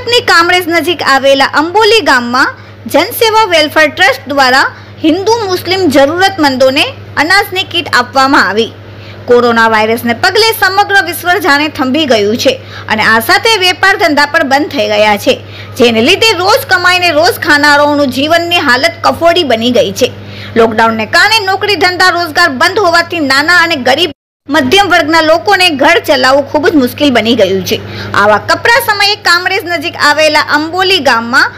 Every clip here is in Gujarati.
સુરતની કામરેજ નજીક આવેલા અંબોલી ગામમાં જનસેવા વેલફેર ટ્રસ્ટ દ્વારા હિન્દુ મુસ્લિમ જરૂરતમંદોને અનાજની કીટ આપવામાં આવી. કોરોના વાયરસને પગલે સમગ્ર વિશ્વ જાણે થંભી ગયું છે અને આ સાથે વેપાર ધંધા પણ બંધ થઈ ગયા છે, જેને લીધે રોજ કમાઈને રોજ ખાનારાઓનું જીવનની હાલત કફોડી બની ગઈ છે. લોકડાઉનને કારણે નોકરી ધંધા રોજગાર બંધ હોવાથી નાના અને ગરીબ મધ્યમ વર્ગના લોકોને ઘર ચલાવવું ખૂબ જ મુશ્કેલ બની ગયું છે. આવા કપરા સમયે કામરેજ નજીક આવેલા અંબોલી ગામમાં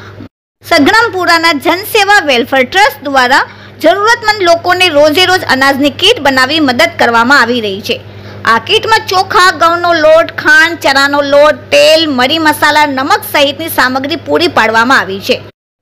સઘણમપુરાના જનસેવા વેલફેર ટ્રસ્ટ દ્વારા જરૂરતમંદ લોકોને રોજે રોજ અનાજની કીટ બનાવી મદદ કરવામાં આવી રહી છે. આ કીટમાં ચોખા, ઘઉંનો લોટ, ખાંડ, ચણાનો લોટ, તેલ, મરી મસાલા, નમક સહિતની સામગ્રી પૂરી પાડવામાં આવી છે.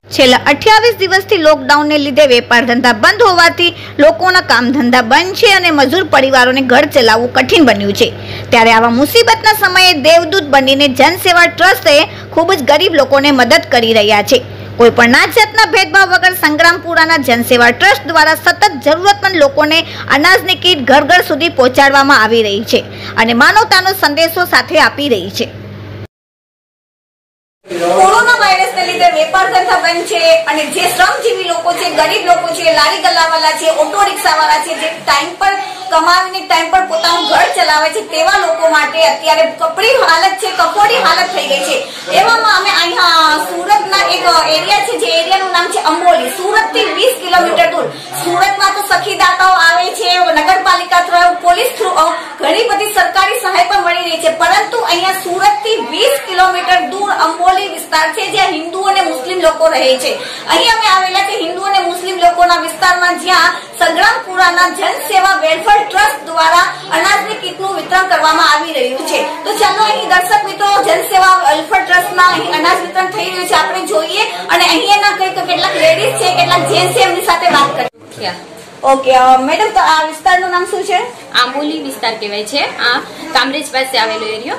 છેલ્લા અઠ્યાવીસ દિવસથી લોકડાઉનને લીધે વેપાર ધંધા બંધ હોવાથી લોકોના કામ ધંધા બંધ છે અને મજૂર પરિવારોને ઘર ચલાવવું કઠિન બન્યું છે. ત્યારે આવા મુસીબતના સમયે દેવદૂત બનીને જનસેવા ટ્રસ્ટે ખૂબ જ ગરીબ લોકોને મદદ કરી રહ્યા છે. કોઈ પણ નાત જાતના ભેદભાવ વગર સંગ્રામપુરાના જનસેવા ટ્રસ્ટ દ્વારા સતત જરૂરતમંદ લોકોને અનાજની કીટ ઘર ઘર સુધી પહોંચાડવામાં આવી રહી છે અને માનવતાનો સંદેશો સાથે આપી રહી છે. કોરોના વેપાર ધંધા બંધ છે અને જે શ્રમજીવી લોકો છે, ગરીબ લોકો છે, લારી ગલ્લાવાળા છે, ઓટો રિક્ષાવાળા છે, જે ટાઈમ પર કમાવીને, ટાઈમ પર પોતાનું ઘર ચલાવે છે, તેવા લોકો માટે અત્યારે કપડી હાલત છે, કફોડી હાલત થઈ ગઈ છે. એવામાં અમે અહીંયા એક એરિયા છે, જે એરિયાનું નામ છે અંબોલી સુરતથી વીસ કિલોમીટર દૂર. સુરતમાં તો સખીદાતાઓ આવે છે, નગરપાલિકા થ્રુ, પોલીસ થ્રુ ઘણી બધી સરકારી સહાય પણ મળી રહી છે. પરંતુ અહીંયા સુરતથી વીસ કિલોમીટર દૂર અંબોલી વિસ્તાર છે, જ્યાં હિન્દુ અને મુસ્લિમ લોકો રહે છે. અહીં અમે આવેલા છે હિન્દુ અને મુસ્લિમ લોકોના વિસ્તારમાં, જ્યાં સંગ્રામપુરાના જનસેવા વેલફેર ટ્રસ્ટ દ્વારા અનાજની કીટનું વિતરણ કરવામાં આવી રહ્યું છે. તો ચાલો અહીં દર્શક મિત્રો, જનસેવા વેલફેર ટ્રસ્ટના અહીં અનાજ વિતરણ થઈ રહ્યું છે. આપણે જોઈએ અને અહીંયાના કંઈક કેટલાક લેડીઝ છે, કેટલાક જેન્ટ્સ છે એમની સાથે વાત કરીએ. ઓકે મેડમ તો આ વિસ્તારનું નામ શું છે? આંબોલી વિસ્તાર કહેવાય છે. આ કામરેજ પાસે આવેલો એરિયો.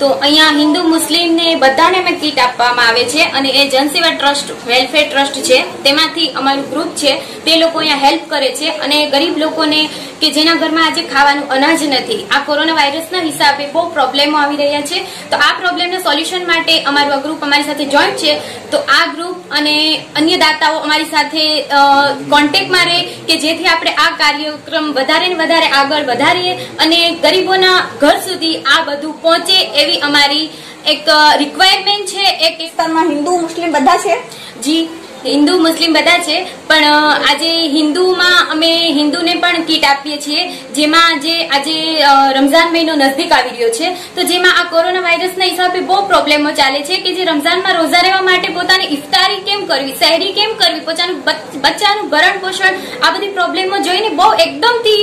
તો અહીંયા હિન્દુ મુસ્લિમ ને બધાને અમે કીટ આપવામાં આવે છે અને એ જનસેવા ટ્રસ્ટ, વેલફેર ટ્રસ્ટ છે. તેમાંથી અમારું ગ્રુપ છે. તે લોકો અહીંયા હેલ્પ કરે છે અને ગરીબ લોકોને કે જેના ઘરમાં આજે ખાવાનું અનાજ નથી. આ કોરોના વાયરસના હિસાબે બહુ પ્રોબ્લેમો આવી રહ્યા છે. તો આ પ્રોબ્લેમના સોલ્યુશન માટે અમારું આ ગ્રુપ અમારી સાથે જોઈન્ટ છે. તો આ ગ્રુપ અને અન્ય દાતાઓ અમારી સાથે કોન્ટેક્ટમાં રહે કે જેથી આપણે આ કાર્યક્રમ વધારે ને વધારે આગળ વધારીએ અને ગરીબોના ઘર સુધી આ બધું પહોંચે એવી અમારી એક રિક્વાયરમેન્ટ છે. એક વિસ્તારમાં હિન્દુ મુસ્લિમ બધા છે? જી. હિન્દુ, મુસ્લિમ બધા છે, પણ આજે હિન્દુમાં અમે હિન્દુને પણ કીટ આપીએ છીએ, જેમાં જે આજે રમઝાન મહિનો નજદીક આવી રહ્યો છે, તો જેમાં આ કોરોના વાયરસના હિસાબે બહુ પ્રોબ્લેમો ચાલે છે કે જે રમઝાનમાં રોઝા રહેવા માટે પોતાની ઇફતારી કેમ કરવી, શહેરી કેમ કરવી, પોતાનું બચ્ચાનું ભરણ પોષણ, આ બધી પ્રોબ્લેમો જોઈને બહુ એકદમથી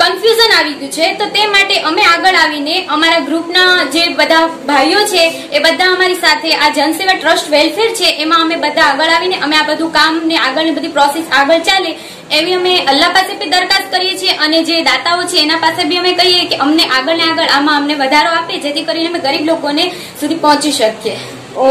કન્ફ્યુઝન આવી ગયું છે, તો તે માટે અમે આગળ આવીને અમારા ગ્રુપના જે બધા ભાઈઓ છે, એ બધા અમારી સાથે આ જનસેવા ટ્રસ્ટ વેલફેર છે, એમાં અમે બધા આગળ આવીને અમે આ બધું કામ ને આગળની બધી પ્રોસેસ આગળ ચાલે, એવી અમે અલ્લાહ પાસે બી દરખાસ્ત કરીએ છીએ અને જે દાતાઓ છે, એના પાસે બી અમે કહીએ કે અમને આગળ ને આગળ આમાં અમને વધારો આપે, જેથી કરીને અમે ગરીબ લોકોને સુધી પહોંચી શકીએ.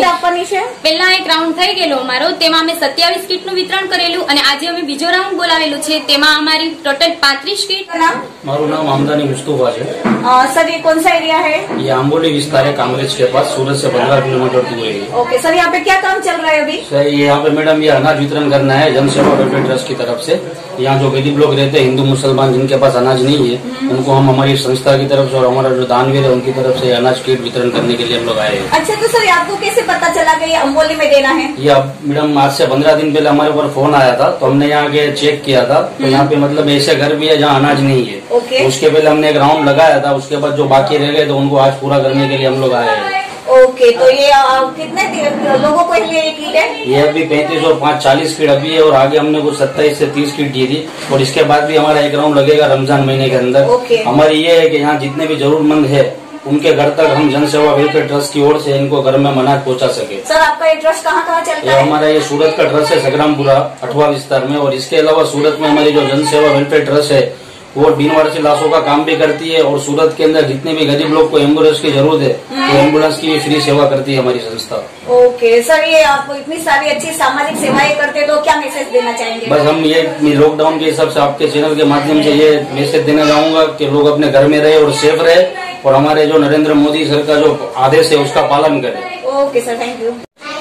આપવાની છે પહેલા એક રાઉન્ડ થઈ ગયેલો અમારો તેમાં અમે સત્યાવીસ કીટનું વિતરણ કરેલું અને આજે અમે બીજો રાઉન્ડ બોલાવેલું છે તેમાં અમારી ટોટલ પાંત્રીસ કીટ नाम मारू नाम हमदानी मुस्तफा है अ, सर ये कौन सा एरिया है ये आम्बोली विस्तार है कांग्रेस के पास सूरत से पंद्रह किलोमीटर दूर है ये। ओके सर यहाँ पे क्या काम चल रहा है अभी सर ये यहाँ पे मैडम ये अनाज वितरण करना है जन सेवा वेलफेयर ट्रस्ट की तरफ से यहाँ जो गरीब लोग रहते हैं हिंदू मुसलमान जिनके पास अनाज नहीं है उनको हम हमारी संस्था की तरफ से और हमारा जो दानवीर है उनकी तरफ से अनाज किट वितरण करने के लिए हम लोग आए हैं अच्छा तो सर आपको कैसे पता चला कि ये अम्बोली में देना है? ये मैडम आज से पंद्रह दिन पहले हमारे ऊपर फ़ोन आया था तो हमने यहाँ के चेक किया था तो यहाँ पे मतलब ऐसे घर भी है जहाँ अनाज नहीं है। ओके। उसके पहले हमने एक राउंड लगाया था उसके बाद जो बाकी रह गए तो उनको आज पूरा करने के लिए हम लोग आए हैं। ओके तो ये कितने लोगों को लिए ये कीट है? ये अभी पैंतीस और पाँच चालीस फीट अभी है और आगे हमने कुछ सत्ताईस से तीस फीट दी थी और इसके बाद भी हमारा एक राउंड लगेगा रमज़ान महीने के अंदर। ओके। हमारी ये है कि यहाँ जितने भी जरूरतमंद है उनके घर तक हम जन सेवा वेलफेयर ट्रस्ट की ओर से इनको घर में अनाज पहुँचा सके। सर आपका ये ट्रस्ट कहाँ कहाँ चलता है? हमारा ये सूरत का ट्रस्ट है सगरामपुरा अठवा विस्तार में और इसके अलावा सूरत में हमारी जो जन सेवा वेलफेयर ट्रस्ट है वो बीनवारसी लाशों का काम भी करती है और सूरत के अंदर जितने भी गरीब लोग को एंबुलेंस की ज़रूरत है तो एंबुलेंस की भी फ्री सेवा करती है हमारी संस्था। ओके सर ये आप इतनी सारी अच्छी सामाजिक सेवाएँ करते हैं तो क्या मैसेज देना चाहेंगे? बस हम ये लॉकडाउन के हिसाब से आपके चैनल के माध्यम से ये मैसेज देना चाहूँगा की लोग अपने घर में रहे और सेफ़ रहे। और हमारे जो नरेंद्र मोदी सर का जो आदेश है उसका पालन करें ઓકે સર થેન્ક યુ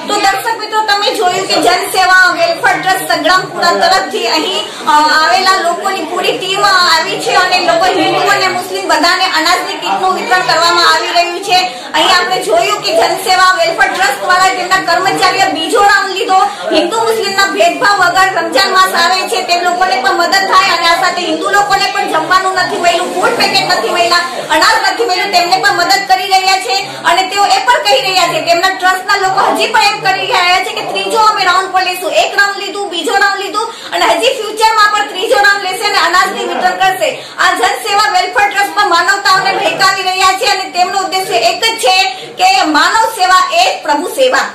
તો દર્શક મિત્રો તમે જોયું કે જનસેવા વેલફેર ટ્રસ્ટ સંગ્રામપુરા તરફથી અહીં અ, આવેલા લોકોની પૂરી ટીમ આવી છે અને લોકો હિન્દુ અને મુસ્લિમ બધાને અનાજની કીટનું વિતરણ કરવામાં આવી રહ્યું છે અહીં આપણે જોયું કે જનસેવા વેલફેર ટ્રસ્ટ દ્વારા તેમના કર્મચારીઓ બીજો રાઉન્ડ લીધો હિન્દુ મુસ્લિમના ભેદભાવ વગર રમજાન માસ આવે છે તે લોકોને પણ મદદ થાય અને હિન્દુ લોકોને પણ જમવાનું નથી મળ્યું ફૂડ પેકેટ નથી મળ્યા, અનાજ નથી મળ્યું, તેમને પણ મદદ કરી રહ્યા છે અને તેઓ એ પણ કહી રહ્યા છે તેમના ટ્રસ્ટના લોકો હજી પણ એમ કરી રહ્યા છે કે ત્રીજો અમે રાઉન્ડ પર લઈશું. એક રાઉન્ડ લીધું, બીજો રાઉન્ડ લીધું અને હજી ફ્યુચરમાં પણ ત્રીજો રાઉન્ડ લેશે અને અનાજની વિતરણ કરશે. આ જનસેવા વેલફેર ટ્રસ્ટમાં માનવતાઓને ભેકાવી રહ્યા છે અને તેમનો ઉદ્દેશ્ય એક જ છે કે માનવ સેવા એ પ્રભુ સેવા.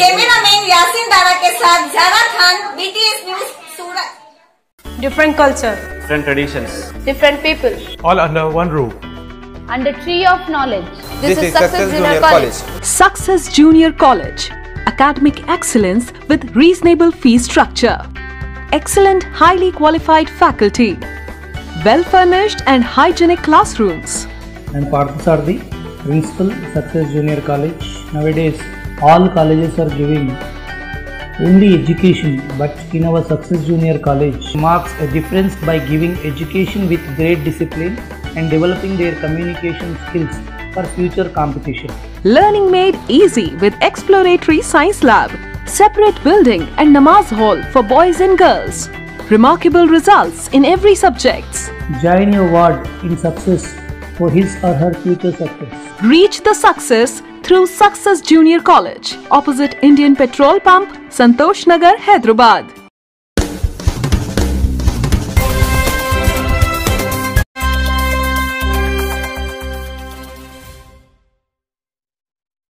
कैमरामैन यासिन दारा के साथ Zara Khan BTS news Surat different culture, different traditions. different people, all under one roof. under tree of knowledge. This, is Success Junior College. Success Junior College. Academic excellence with reasonable fee structure. Excellent, highly qualified faculty. Well furnished and hygienic classrooms. and Parthasarthi, Principal, Success Junior College. Nowadays, all colleges are giving only education, but in our Success Junior College marks a difference by giving education with great discipline and developing their communication skills for future competition. Learning made easy with exploratory science lab, separate building and namaz hall for boys and girls. Remarkable results in every subjects. Join your ward in success for his or her future success. Reach the success through Success Junior College, opposite Indian Petrol Pump, Santosh Nagar, Hyderabad.